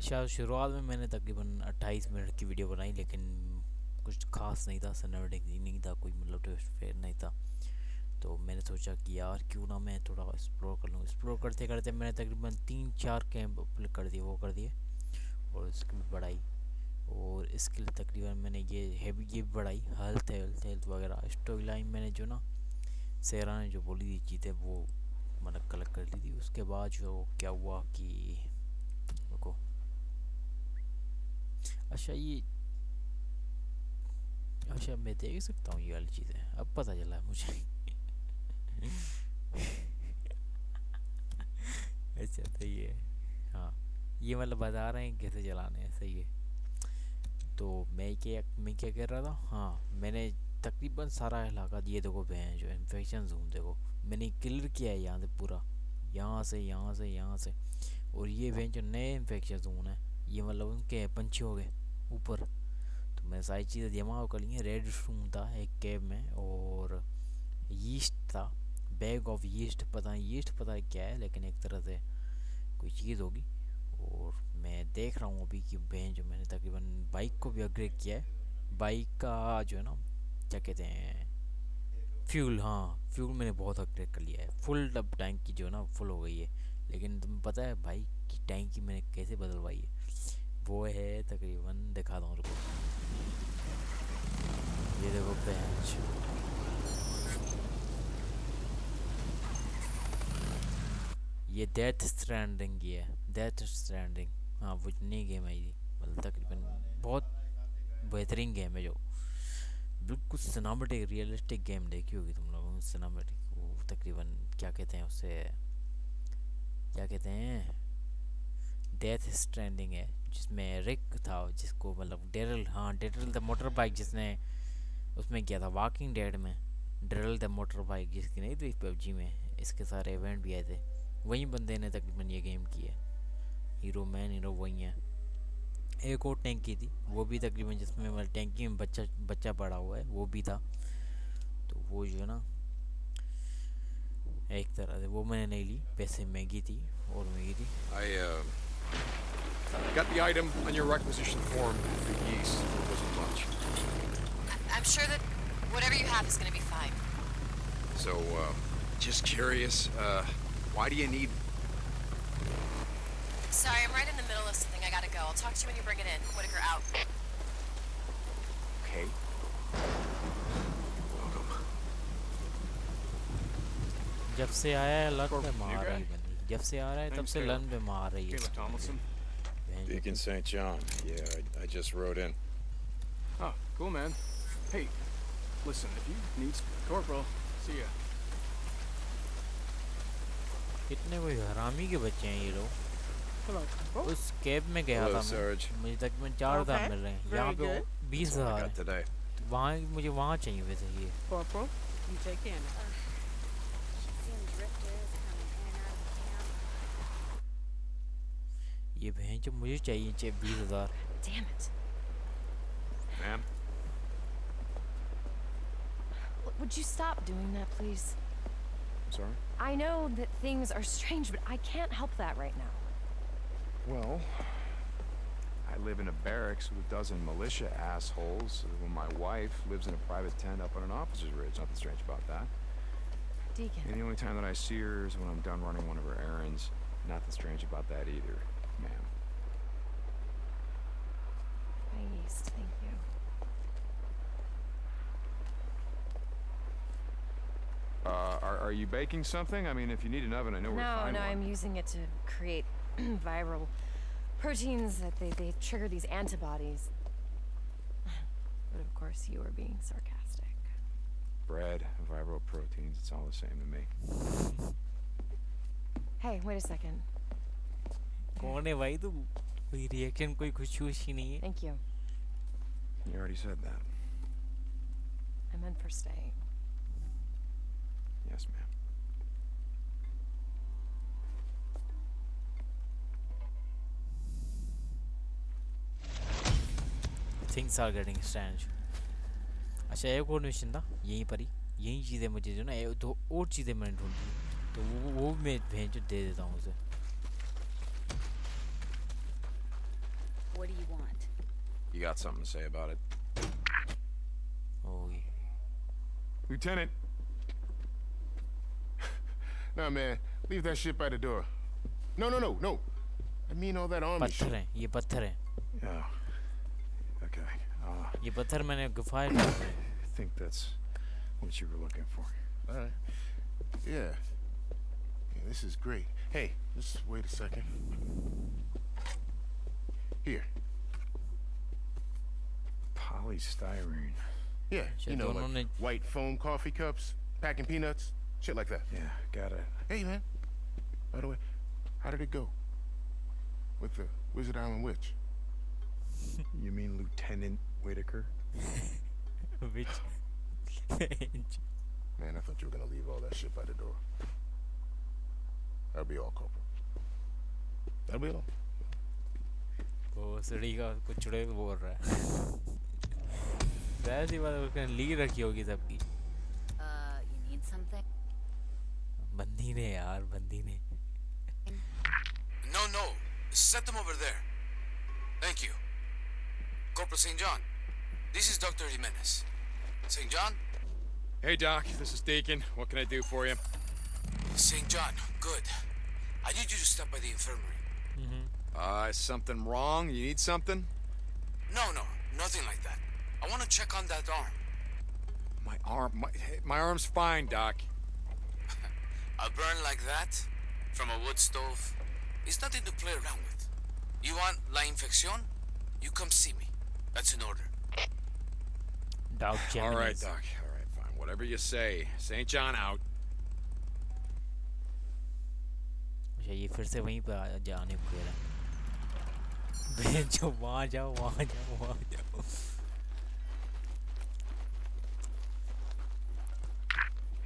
शायद शुरुआत में मैंने तकरीबन 28 मिनट की वीडियो बनाई, लेकिन कुछ खास नहीं था सिनेमेटिक नहीं था, कोई मतलब ट्विस्ट फेयर नहीं था। तो मैंने सोचा कि यार, क्यों ना मैं थोड़ा एक्सप्लोर कर लूँ। एक्सप्लोर करते करते मैंने तकरीबन तीन चार कैंप कर दिए, वो कर दिए, और उसकी भी बढ़ाई। और इसके लिए तकरीबन मैंने ये हैवी ये बढ़ाई। हेल्थ हेल्थ हेल्थ वगैरह स्टोरी लाइन मैंने जो ना सेरा ने जो बोली थी चीज़ें, वो मतलब कलेक्ट कर ली थी। उसके बाद जो क्या हुआ कि रुको अच्छा ये अच्छा मैं देख सकता हूँ ये वाली चीज़ें, अब पता चला है मुझे। अच्छा तो ये हाँ ये मतलब बता रहे हैं कैसे चलाने हैं, सही है। तो मैं क्या मैं क्या कह रहा था? हाँ मैंने तकरीबन सारा इलाका, ये देखो भैं जो इन्फेक्शन जोन देखो, मैंने क्लियर किया है यहाँ से पूरा, यहाँ से यहाँ से यहाँ से। और ये भैं जो नए इन्फेक्शन जोन है ये मतलब उनके पंछी हो गए ऊपर। तो मैं सारी चीज़ें जमा कर ली रेड रूम था एक कैब में और यीस्ट था बैग ऑफ़ यीस्ट पता नहीं यीस्ट पता नहीं क्या है, लेकिन एक तरह से कोई चीज़ होगी। और मैं देख रहा हूँ अभी कि बहन जो मैंने तकरीबन बाइक को भी अपग्रेड किया है। बाइक का जो है ना, क्या कहते हैं फ्यूल हाँ फ्यूल मैंने बहुत अपग्रेड कर लिया है। फुल अब टैंक की जो है ना फुल हो गई है। लेकिन तुम्हें पता है बाइक की टैंक की मैंने कैसे बदलवाई है? वो है तकरीबन, दिखा दूँ रुको। ये देखो बेंच ये डेथ स्ट्रैंडिंग की है। डेथ स्ट्रैंडिंग हाँ वो नई गेम है ये। मतलब तकरीबन बहुत बेहतरीन गेम है जो। बिल्कुल सिनामेटिक रियलिस्टिक गेम देखी होगी तुम लोगों ने। सिनामेटिक वो तकरीबन क्या कहते हैं उसे? क्या कहते हैं? डेथ स्ट्रैंडिंग है। जिसमें रिक था जिसको मतलब डेरल हाँ डेरल द मोटर बाइक जिसने उसमें किया था वॉकिंग डेड में। डेरल द मोटर बाइक जिसकी नहीं थी पबजी में इसके सारे इवेंट भी आए थे। वही बंदे ने तकरीबन ये गेम की है हीरो मैन हीरो वही है। एक और टैंक थी वो भी तकरीबन जिसमें मतलब टैंकी में बच्चा बच्चा पड़ा हुआ है वो भी था। तो वो जो है ना एक तरह से वो मैंने नहीं ली पैसे महँगी थी और महँगी थी। I uh, got the item on your requisition form for yeast. It wasn't much. I'm sure that whatever you have is going to be fine. So, uh, just curious, uh, why do you need... Sorry, I'm right in the middle of something. I gotta go. I'll talk to you when you bring it in. Whitaker out. Okay. Welcome. जब से आया है लन Corp, पे new मार guy? रही बंदी जब से आ रहा है तब Name's से Caleb. लन पे मार रही है Caleb Tomlinson. बहन जो- Deacon St. John. Yeah, I, I just rode in. Oh, cool, man. Hey, listen, if you need s- Corporal, see ya. कितने कोई हरामी के बच्चे हैं ये लोग Hello, Corporal. उस कैब में गया Hello, था मैं Sarge. मुझे तकरीबन चार हजार Okay, मिल रहे हैं very यहाँ पे good. बीस That's all I हजार got today. वहाँ मुझे वहाँ चाहिए वैसे ये ये बहन जो मुझे चाहिए चाहिए बीस हजार Damn it. Ma'am? L- Would you stop doing that, please? I'm sorry? I know that things are strange, but I can't help that right now. Well, I live in a barracks with a dozen militia assholes. When my wife lives in a private tent up on an officer's ridge. Nothing strange about that. Deacon. And the only time that I see her is when I'm done running one of her errands. Nothing strange about that either, ma'am. My yeast, thank you. Uh, are, are you baking something? I mean, if you need an oven, I know where to No, find no, one. I'm using it to create viral proteins that they, they trigger these antibodies. But of course, you were being sarcastic. Bread, viral proteins, it's all the same to me. Hey, wait a second. कौन है भाई तू कोई reaction कोई खुशी खुशी नहीं है Thank you. You already said that. I meant for staying. Yes, ma'am. Things are getting strange अच्छा एक और मिशन था यहीं पर ही यही चीज़ें मुझे जो ना दो और चीज़ें मैंने ढूंढी तो वो वो मैं भेज दे देता हूँ उसे you got something to say about it. होगी Lieutenant. no, man. Leave that shit by the door. No, no, no, no. I mean all that army shit. पत्थर हैं ये पत्थर हैं Yeah. Okay. Uh, ये पत्थर मैंने गुफाएं ढूंढ में I think that's what you were looking for. All right. Yeah. Yeah, this is great. Hey, just wait a second. here. Polystyrene. Yeah, Shit, you know, don't like wanna- white foam coffee cups, packing peanuts, shit like that. Yeah, got it. Hey, man. By the way, how did it go? With the Wizard Island Witch? You mean Lieutenant Whitaker? which Man, I thought you were gonna leave all that shit by the door. That'll be all, Corporal. That'll be all. वो सीढ़ी का कुछ चुड़े बोल रहा है वैसी बात है, उसने ली रखी होगी सबकी Uh, you need something? बंदी ने यार बंदी ने No, no. Set them over there. Thank you. Corporal St. John, this is Dr. Jimenez. St. John? Hey, Doc. This is Deacon. What can I do for you? St. John, good. I need you to stop by the infirmary. Uh, something wrong? You need something? No, no, nothing like that. I want to check on that arm. My arm? My, my arm's fine, Doc. a burn like that? From a wood stove? It's nothing to play around with. You want la infección? You come see me. That's an order. Doc All right, Doc. All right, fine. Whatever you say. St. John out. O se va para. भेजो वहाँ जाओ वहाँ जाओ वहाँ जाओ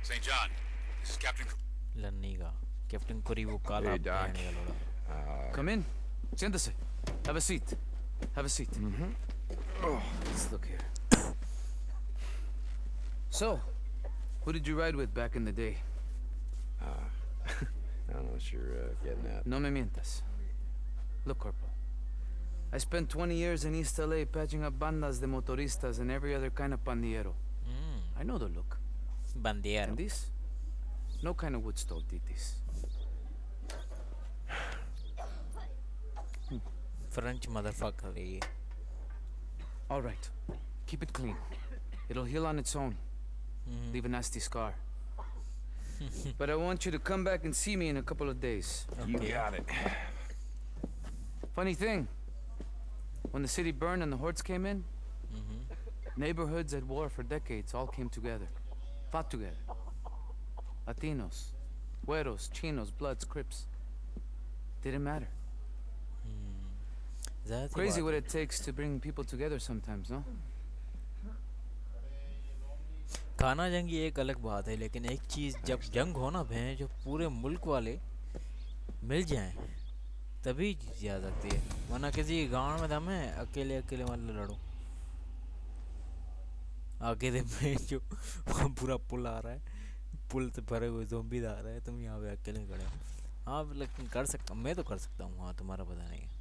St. John, this is Captain. Laniga, Captain Kouri वो काला hey, Doc. Uh, Come in. Siéntese. Have a seat. Have a seat. Mm -hmm. oh, let's look here. so, who did you ride with back in the day? Uh, I don't know what you're uh, getting at. No me mientas. Look, Corporal. I spent 20 years in East LA patching up bandas de motoristas and every other kind of pandillero. Mm. I know the look. Bandero. And this? No kind of wood stove did this. French motherfucker. Eh? All right. Keep it clean. It'll heal on its own. Mm -hmm. Leave a nasty scar. but I want you to come back and see me in a couple of days. Okay. You got it. Funny thing, When the city burned and the hordes came in, neighborhoods at war for decades all came together. Fought together. Latinos, Güeros, Chinos, Bloods, Crips. Didn't matter. ज़्यादा सी Crazy बात what है। it takes to bring people together sometimes, no? खाना जंगी एक अलग बात है लेकिन एक चीज़ जब जंग हो ना भैं जो पूरे मुल्क वाले मिल जाएं तभी जीत जा सकती है वरना किसी गाँव में दम है अकेले अकेले मतलब लड़ो आगे दे में जो पूरा पुल आ रहा है पुल से भरे हुए जोम्बी आ रहा है तुम यहाँ पे अकेले खड़े हो हाँ लेकिन कर सकता मैं तो कर सकता हूँ हाँ तुम्हारा पता नहीं है.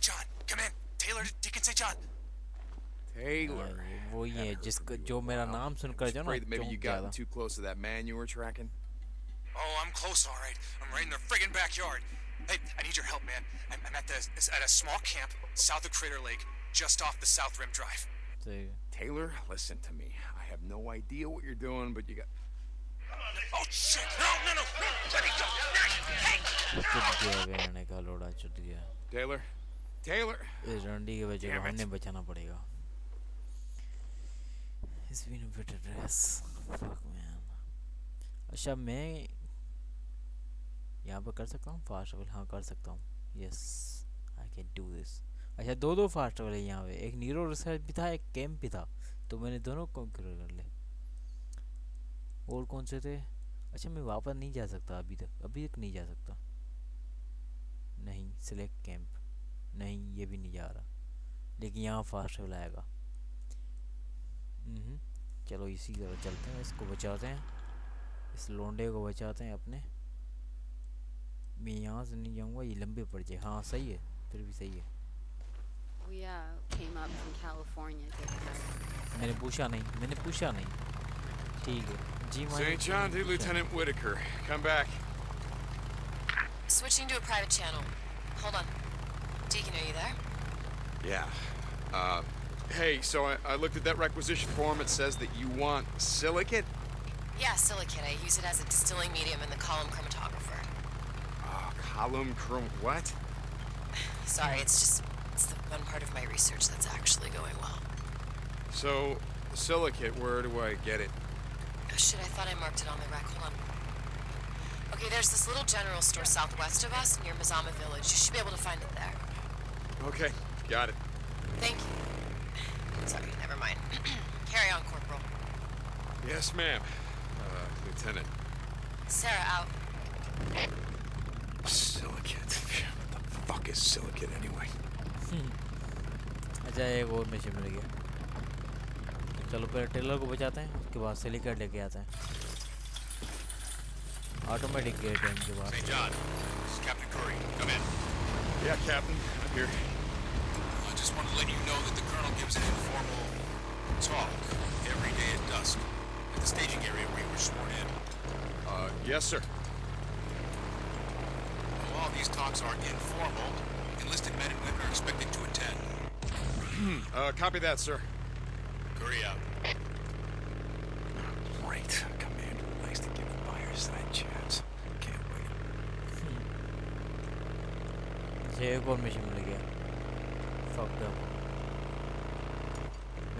John, come in. Taylor Deacon St. John. Taylor. हाँ, ये वही है जिसका जो मेरा नाम सुनकर जो ना Afraid that maybe you चौंक gotten जाता too close to that man you were tracking. Oh, I'm close, all right. I'm right in their friggin' backyard. Hey, I need your help, man. I'm, I'm at the at a small camp south of Crater Lake, just off the South Rim Drive. तो ये- Taylor, listen to me. I have no idea what you're doing, but you got. Oh shit! No, no, no! no. Let me go! Hey! चुट गया कहने का लोड़ा चुट गया Taylor. Taylor. इस रंडी के बच्चे को Damn it. हमने बचाना पड़ेगा It's been a bit of dress. Fuck, man. अच्छा मैं यहाँ पर कर सकता हूँ? फास्ट ट्रैवल हाँ कर सकता हूँ. Yes I can do this अच्छा दो दो फास्ट ट्रैवल है यहाँ पे. एक नीरो रिसर्च भी था, एक कैंप भी था. तो मैंने दोनों कॉन्क्यूर कर ले. और कौन से थे? अच्छा मैं वापस नहीं जा सकता अभी तक. अभी तक नहीं जा सकता. नहीं सिलेक्ट कैंप नहीं, ये भी नहीं जा रहा. लेकिन यहाँ फास्ट ट्रैवल आएगा. हम्म। चलो इसी तरह चलते हैं इसको बचाते हैं इस लोंडे को बचाते हैं अपने मैं यहाँ से नहीं जाऊँगा ये लंबे पड़ जाए हाँ सही है फिर भी सही है मैंने पूछा नहीं मैंने पूछा नहीं ठीक है जी Switching to a private channel. Hold on. Deacon, are you there? Yeah. Uh, hey, so I, I looked at that requisition form. It says that you want silicate? Yeah, silicate. I use it as a distilling medium in the column chromatographer. Oh, column chrome. What? Sorry, it's just it's the one part of my research that's actually going well. So, silicate, where do I get it? Oh shit, I thought I marked it on the rec. Hold on. Okay, there's this little general store southwest of us near Mazama Village. You should be able to find it there. Okay, got it. Thank you. Sorry, never mind. Carry on, Corporal. Yes, ma'am. Uh, Lieutenant. Sarah out. Silicate. What the fuck is silicate anyway? अच्छा एक और mission मिल गया चलो पहले Taylor को बचाते हैं उसके बाद सिलिकेट लेके आते हैं ऑटोमेटिक गेट है इनके पास St. John, this is Captain Curry. Come in. Yeah, Captain. I'm here. I just want to let you know that the Colonel gives an informal talk every day at dusk at the staging area where you were sworn in? Uh, yes, sir. While all these talks are informal, enlisted men and women are expected to attend. Hmm, uh, copy that, sir. Hurry up. Great. Commander Nice to give the buyers that chance. Can't wait. Hmm. Jail permission. Fucked up.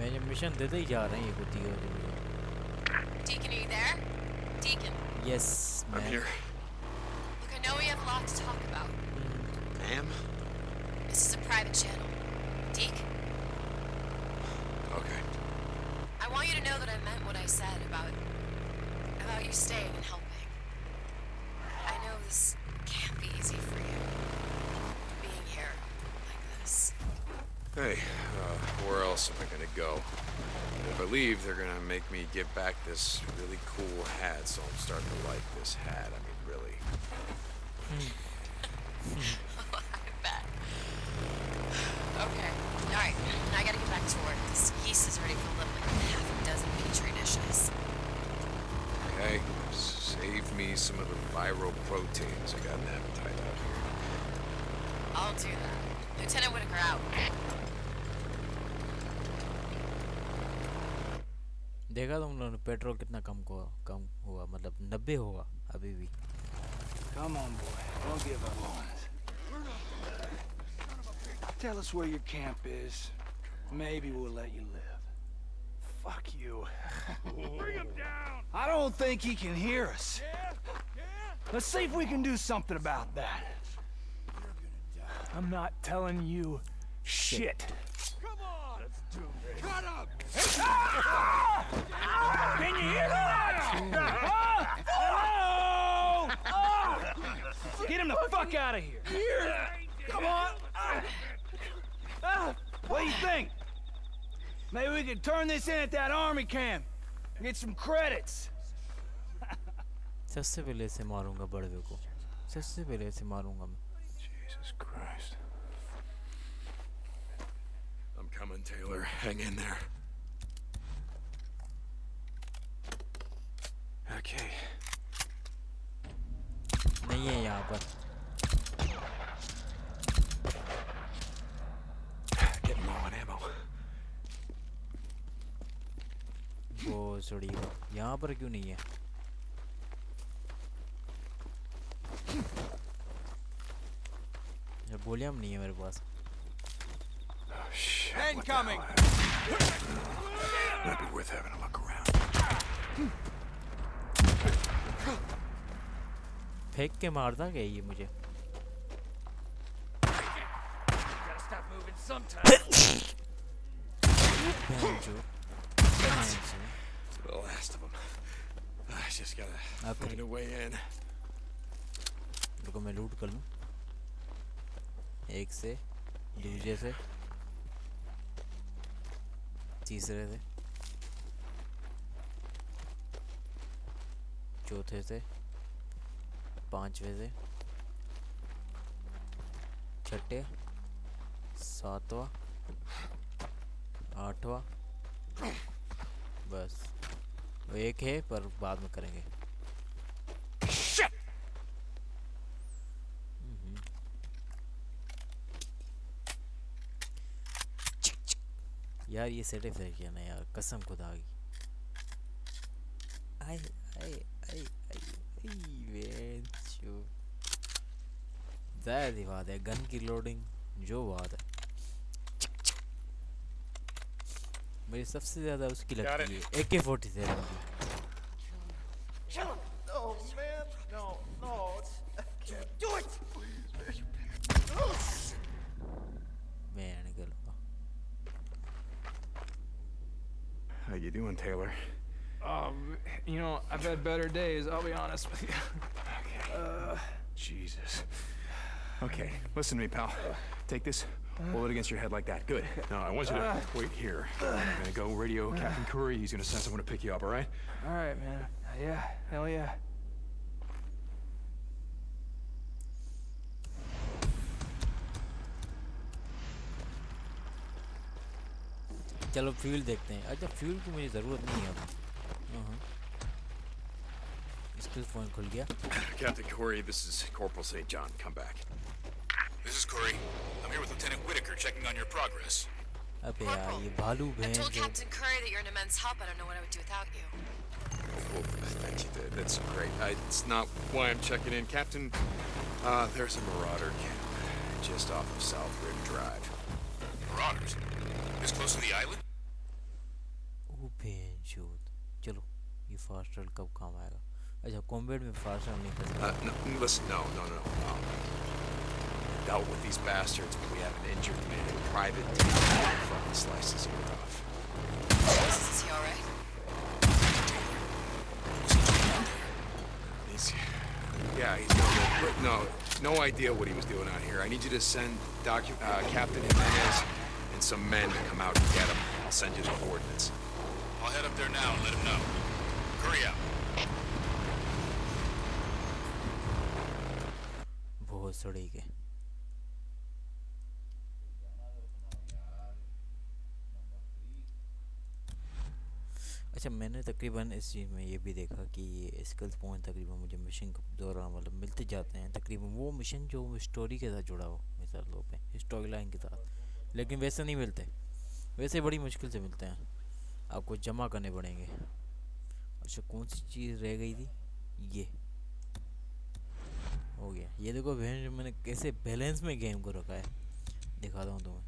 गया fucked up मैं जब mission देते ही जा रहे हैं ये कुत्ती हो मुझे Deacon, are you there? Deacon. Yes I'm man here. Look, I know we have a lot to talk about. Ma'am? This is a private channel. Deke, Okay. I want you to know that I meant what I said about about you staying and helping. I know this can't be easy for you. Being here like this. Hey, uh, where else am I gonna go? If I leave, they're gonna make me give back this really cool hat, so I'm starting to like this hat. I mean, really. I bet. Okay. Alright. I gotta get back to work. This yeast already filled up like half a dozen petri dishes. Okay, save me some of the viral proteins. I got an appetite out here. I'll do that. Lieutenant Whitaker out. देखा तुम लोगों ने petrol कितना कम को कम हुआ मतलब नब्बे होगा अभी भी Come on, boy. Don't give up on us. Tell us where your camp is. Maybe we'll let you live. Fuck you. Bring him down! I don't think he can hear us. Let's see if we can do something about that. I'm not telling you shit. Come on! Let's do this. Shut up! Can Hello? Ah! Get him the fuck out of here. Here! Come on! Ah, what do you think? Maybe we could turn this in at that army camp. Get some credits. सबसे पहले इसे मारूंगा बड़वे को सबसे पहले इसे मारूंगा मैं Jesus Christ. I'm coming, Taylor. Hang in there. Okay. नहीं है यहाँ पर. वो सुड़ी यहाँ पर क्यों नहीं है ये बोलियम नहीं है मेरे पास Oh, shit. फेंक के मारता क्या ये मुझे? रुको मैं लूट कर लूँ। एक से दूसरे से तीसरे से चौथे से पांचवे से छठे सातवा आठवां। बस वो एक है पर बाद में करेंगे। हम्म। यार ये सर्टिफाई किया ना यार कसम खुदा की। आई आई आई आई आई जायद ही बात है गन की लोडिंग जो बात है मेरी सबसे ज्यादा उसकी लगती है ए के फोर्टी सेवन की No, man. No, no. I can't do it. मैं निकलूंगा How you doing, Taylor? Um, you know, I've had better days, I'll be honest with you. Okay, listen to me, pal. Take this, hold it against your head like that. Good. No, I want you to uh, wait here. I'm gonna go radio uh. Captain Kouri. He's gonna send someone to pick you up, all right? All right, man. Uh, yeah, hell yeah. चलो fuel देखते हैं अच्छा fuel की मुझे ज़रूरत नहीं है अब Captain Kouri, this is Corporal St. John. Come back. This is Kouri. I'm here with Lieutenant Whitaker checking on your progress. अबे यार ये I told Captain Kouri that you're an immense help. I don't know what I would do without you. Well, thank you. That's great. I, it's not why I'm checking in, Captain. Uh, there's a marauder camp just off of South Rim Drive. Marauders? This close to the island? Oh shoot. चलो ये fast world कब kaam aayega. अच्छा combat में fast run नहीं कर Uh, सकते no, listen, no, no, no. Um, dealt with these bastards when we have an injured man. Private team fucking slices it off. Is, is he all right? He's, yeah, he's no, good. no, no idea what he was doing out here. I need you to send docu- uh, Captain Jimenez and some men to come out and get him. I'll send you the coordinates. I'll head up there now and let him know. Curry out. अच्छा मैंने तकरीबन इस चीज़ में ये भी देखा कि ये स्किल्स पॉइंट तकरीबन मुझे मिशन के दौरान मतलब मिलते जाते हैं। तकरीबन वो मिशन जो स्टोरी के साथ जुड़ा हो, मिसालों पे स्टोरी लाइन के साथ। लेकिन वैसे नहीं मिलते। वैसे बड़ी मुश्किल से मिलते हैं। आपको जमा करने पड़ेंगे। अच्छा कौन सी चीज़ रह गई थी? ये। हो गया। ये देखो बहन, मैंने कैसे बैलेंस में गेम को रखा है। दिखाता हूँ तुम्हें।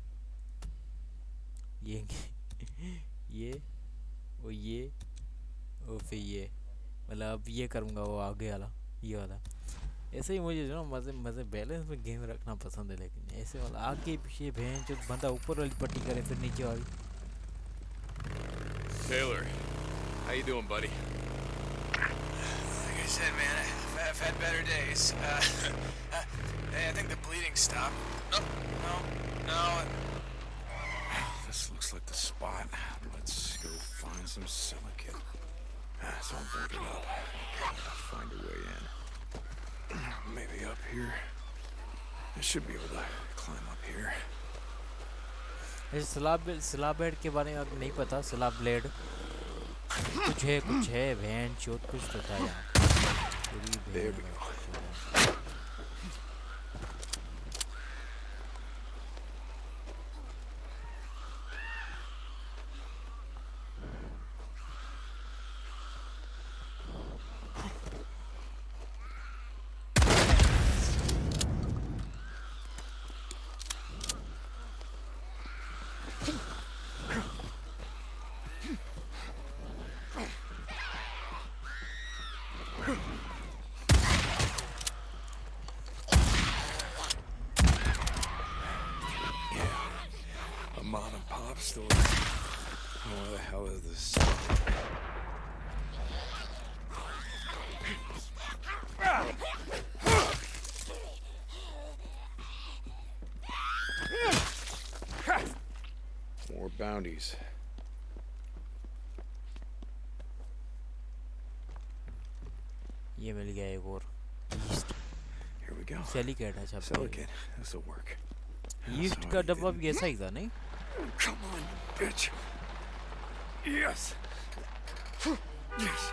ये ये और ये और फिर ये मतलब अब ये करूँगा वो आगे वाला ये वाला ऐसे ही मुझे जो ना मज़े मज़े बैलेंस में गेम रखना पसंद है लेकिन ऐसे वाला आगे पीछे बहन जो बंदा ऊपर वाली पट्टी करे फिर नीचे वाली Taylor, how you doing, buddy? Like I said, man, I've, I've had better days. Uh, uh, hey, I think the bleeding stopped. No, no, no. This looks like the spot. Let's find some. Ah, so I'll break it up. I'll find a way in. Maybe up here. I should be able to climb up here. ऐसे slab slab bed के बारे में नहीं पता slab blade कुछ है कुछ है बहन चोट कुछ तो था यहाँ mom and pop store. Where the hell is this? More bounties. ये मिल गया एक और Here we go. सेलिकेट अच्छा Silicate. This'll work. ईस्ट का डब्बा भी ऐसा ही था नहीं Come on, you bitch. Yes. Yes.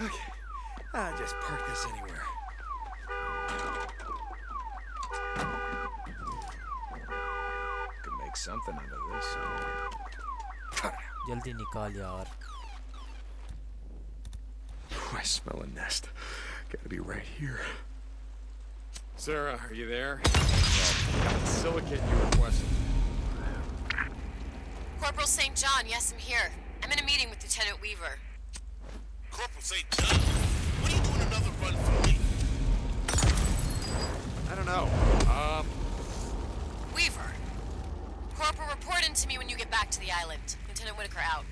Okay. I'll just park this anywhere. Could make something out of this. Cut it जल्दी निकाल यार out. I smell a nest. Gotta be right here. Sarah, are you there? Got the silicate you requested. Corporal St. John, yes, I'm here. I'm in a meeting with Lieutenant Weaver. Corporal St. John? What are you doing another run for me? I don't know. Um... Weaver. Corporal, report in to me when you get back to the island. Lieutenant Whitaker out.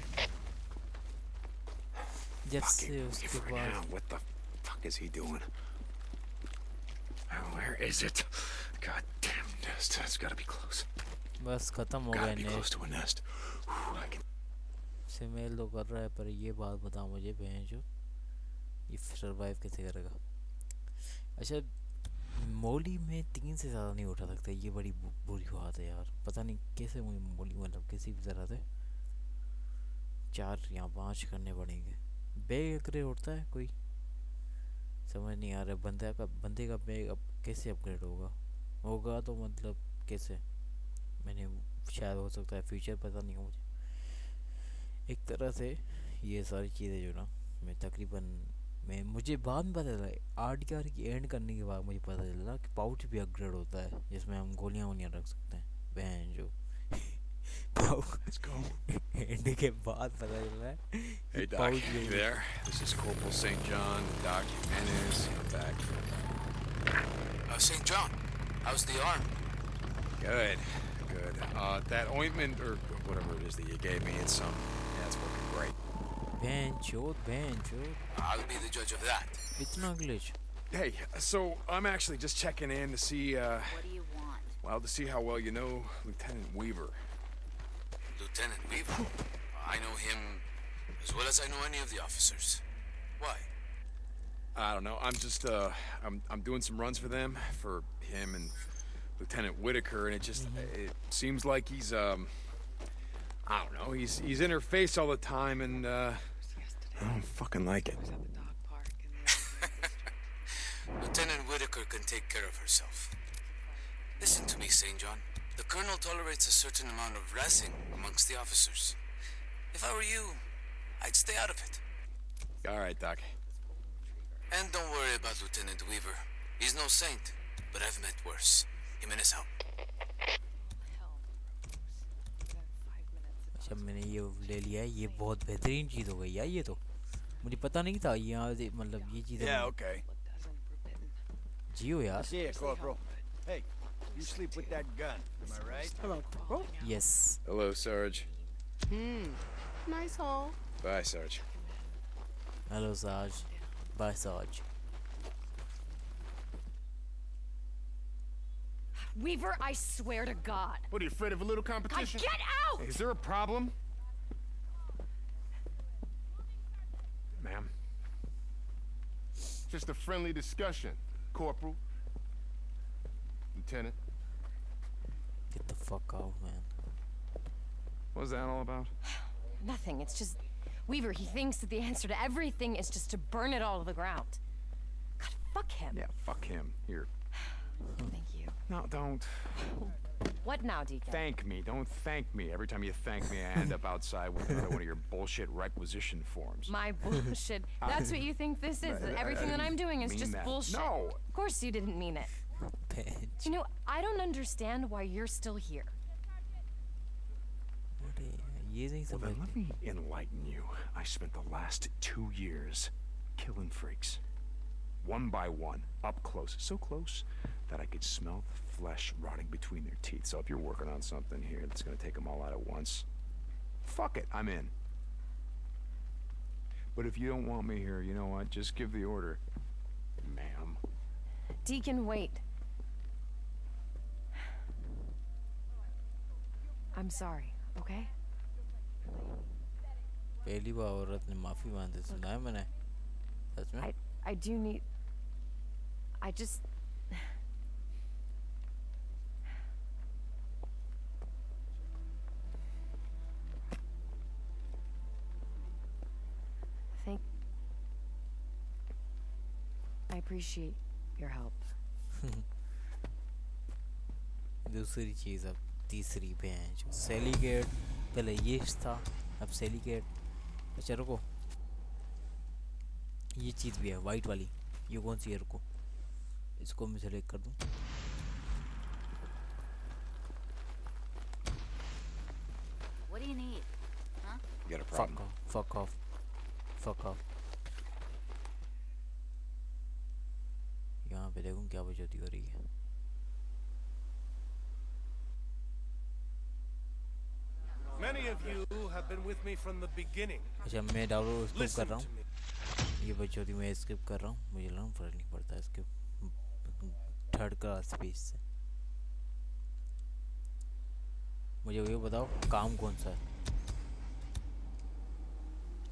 Yes, Weaver now. What the fuck is he doing? Oh, where is it? God damn, that's gotta be close. बस खत्म हो I can से मेल तो कर रहा है पर ये बात बता मुझे बहन जो ये सरवाइव कैसे करेगा? अच्छा मोली में तीन से ज़्यादा नहीं उठा सकता ये बड़ी बुरी बात है यार। पता नहीं कैसे मुझे मोली मतलब किसी भी तरह से। चार या पाँच करने पड़ेंगे। बैग अपग्रेड होता है कोई? समझ नहीं आ रहा है बंदे का बंदे का बैग अब कैसे अपग्रेड होगा? होगा तो मतलब कैसे? मैंने शायद हो सकता है फ्यूचर पता नहीं हो मुझे एक तरह से ये सारी चीज़ें जो ना मैं तकरीबन मैं मुझे बाद में पता चला आर डी आर की एंड करने के बाद मुझे पता चला कि पाउच भी अपग्रेड होता है जिसमें हम गोलियाँ वोलियाँ रख सकते हैं बहन जो एंड के बाद पता चला है hey, Doc, पाउच भी there? This is Corporal St. John, Doc Jimenez. I'm back. Uh, St. John, how's the arm? Good, good. Uh, that ointment, or whatever it is that you gave me, it's, um, yeah, it's working great. Banjo, banjo. I'll be the judge of that. It's not glitch. Hey, so I'm actually just checking in to see, uh... What do you want? Well, to see how well you know Lieutenant Weaver. Lieutenant Weaver? I know him as well as I know any of the officers. Why? I don't know. I'm just, uh, I'm, I'm doing some runs for them, for him and Lieutenant Whitaker, and it just it seems like he's um, I don't know. He's he's in her face all the time, and uh, I don't fucking like it. Lieutenant Whitaker can take care of herself. Listen to me, St. John. The colonel tolerates a certain amount of razzing amongst the officers. If I were you, I'd stay out of it. All right, Doc. And don't worry about Lieutenant Weaver. He's no saint, but I've met worse. Jimenez out. अच्छा मैंने ये ले लिया है ये बहुत बेहतरीन चीज़ हो गई यार ये तो मुझे पता नहीं था यहाँ मतलब ये चीज़ें Yeah, okay. जियो यार. Hey, you sleep with that gun, am I right? Hello, Corporal. Yes Hello, Sarge. Hmm. Nice hole. Bye, Sarge. Hello साज बाय साज Weaver, I swear to God. What are you afraid of a little competition? God, get out! Is there a problem? Ma'am. Just a friendly discussion, Corporal. Lieutenant. get the fuck out man What was that all about? Nothing. It's just Weaver. He thinks that the answer to everything is just to burn it all to the ground. God, fuck him. Yeah, fuck him. Here. Thank you. Now don't. What now, Deacon? Thank me. Don't thank me. Every time you thank me, I end up outside with another one of your bullshit requisition forms. My bullshit. That's what you think this is. That everything that I'm doing is just that. bullshit. No. Of course you didn't mean it. Bitch. You know, I don't understand why you're still here. Well, then let me enlighten you. I spent the last two years killing freaks. One by one, up close. So close that I could smell the flesh rotting between their teeth. So if you're working on something here that's gonna take them all out at once, fuck it, I'm in. But if you don't want me here, you know what? Just give the order, ma'am. Deacon, wait. I'm sorry, okay? पहली बार औरत ने माफी मांगते सुना है मैंने सच में I I do need I just appreciate your help. दूसरी चीज़ अब तीसरी बेंच सेलिगेट पहले ये था अब सेलिगेट अच्छा रुको ये चीज़ भी है वाइट वाली ये कौन सी है रुको इसको मैं सेलेक्ट कर दूँ What do you need? Huh? You got a problem? fuck off fuck off यहाँ पे क्या बचौती हो रही है? Many of you have been with me from the beginning. अच्छा मैं डाउनलोड स्किप कर रहा हूँ. ये बचौती मैं स्किप कर रहा हूँ। मुझे लगा फ़र्क नहीं पड़ता इसके थर्ड क्लास स्पीच से। मुझे ये बताओ काम कौन सा है?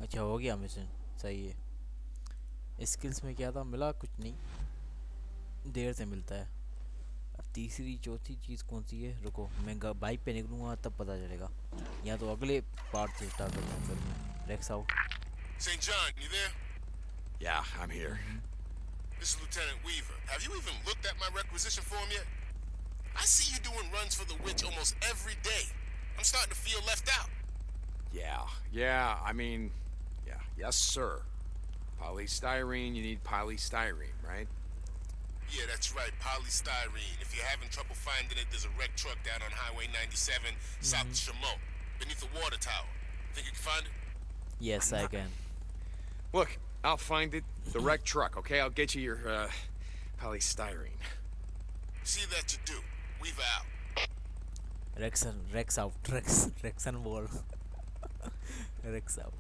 अच्छा हो गया मिशन। सही है। स्किल्स में क्या था? मिला कुछ नहीं। देर से मिलता है अब तीसरी चौथी चीज़ कौन सी है रुको मैं बाइक पे निकलूँगा तब पता चलेगा या तो अगले पार्ट से स्टार्ट करता हूँ फिर मैं racks out St. John, you there? Yeah, I'm here. This is Lieutenant Weaver. Have you even looked at my requisition form yet? I see you doing runs for the witch almost every day. I'm starting to feel left out. Yeah, yeah, I mean, yeah, yes, sir. Polystyrene, you need polystyrene, right? Yeah, that's right, polystyrene. If you're having trouble finding it, there's a wrecked truck down on Highway 97, south of Chemult, beneath the water tower. Think you can find it? Yes, I can. Look, I'll find it. The wrecked truck, okay? I'll get you your, uh, polystyrene. See that you do. Weaver out. Rexon, Rex out, Rex, Rexon wall. Rex out.